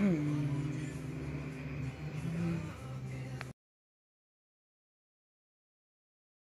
Hmm.